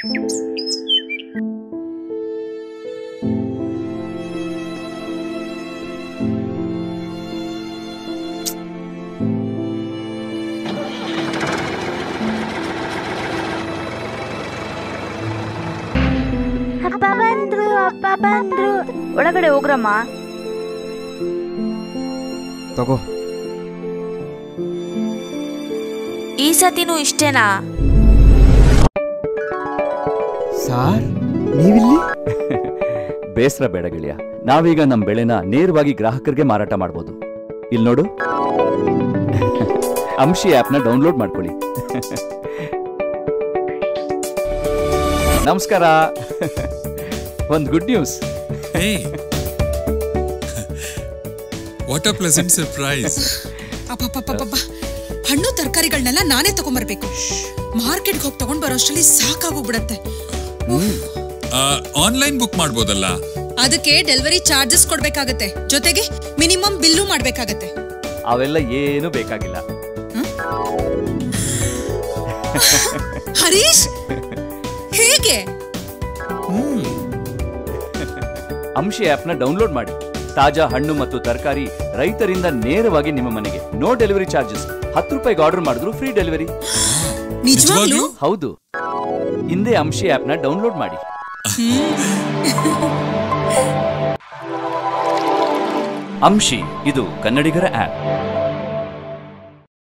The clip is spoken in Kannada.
ಅಪ್ಪ ಬಂದ್ರು ಅಪ್ಪ ಬಂದ್ರು. ಒಳಗಡೆ ಹೋಗ್ರಮ್ಮ. ತಗೋ. ಈ ಸತಿನೂ ಇಷ್ಟೇನಾ? ಸಾರ್? ನೀವಿಲ್ಲಿ? ಬೇಸರ ಬೇಡ ಗೆಳೆಯ. ನಾವೀಗ ನಮ್ಮ ಬೆಳೆನ ನೇರವಾಗಿ ಗ್ರಾಹಕರಿಗೆ ಮಾರಾಟ ಮಾಡ್ಬೋದು. ಇಲ್ಲಿ ನೋಡು. ಅಂಶಿ ಆ್ಯಪ್ನ ಡೌನ್ಲೋಡ್ ಮಾಡ್ಕೊಳ್ಳಿ. ನಮಸ್ಕಾರ. ಒಂದು good news. What a pleasant surprise ಹಣ್ಣು ತರಕಾರಿಗಳನ್ನೆಲ್ಲ ನಾನೇ ತಗೊಂಡ್ಬರ್ಬೇಕು ಮಾರ್ಕೆಟ್ಗೆ ಹೋಗಿ ತಗೊಂಡ್ ಬರೋಷ್ಟರಲ್ಲಿ ಸಾಕಾಗೋಗ್ಬಿಡತ್ತೆ. ಆನ್ಲೈನ್ ಬುಕ್ ಮಾಡ್ಬೋದಲ್ಲ? ಅದಕ್ಕೆ ಡೆಲಿವರಿ ಚಾರ್ಜಸ್ ಕೊಡ್ಬೇಕಾಗತ್ತೆ. ಜೊತೆಗೆ ಮಿನಿಮಮ್ ಬಿಲ್ಲು ಮಾಡ್ಬೇಕಾಗತ್ತೆ. ಅವೆಲ್ಲ ಏನು ಬೇಕಾಗಿಲ್ಲ. ಹರೀಶ್? ಹೇಗೆ? ಅಂಶಿ ಆ್ಯಪ್ನ ಡೌನ್ಲೋಡ್ ಮಾಡಿ. ತಾಜಾ ಹಣ್ಣು ಮತ್ತು ತರಕಾರಿ ರೈತರಿಂದ ನೇರವಾಗಿ ನಿಮ್ಮ ಮನೆಗೆ. ನೋ ಡೆಲಿವರಿ ಚಾರ್ಜಸ್ ಹತ್ತು ರೂಪಾಯಿಗೆ ಆರ್ಡರ್ ಮಾಡಿದ್ರು ಫ್ರೀ ಡೆಲಿವರಿ ನಿಜವಾಗ್ಲೂ? ಹೌದು. ಹಿಂದೆ ಅಂಶಿ ಆ್ಯಪ್ನ ಡೌನ್ಲೋಡ್ ಮಾಡಿ. ಅಂಶಿ ಇದು ಕನ್ನಡಿಗರ ಆ್ಯಪ್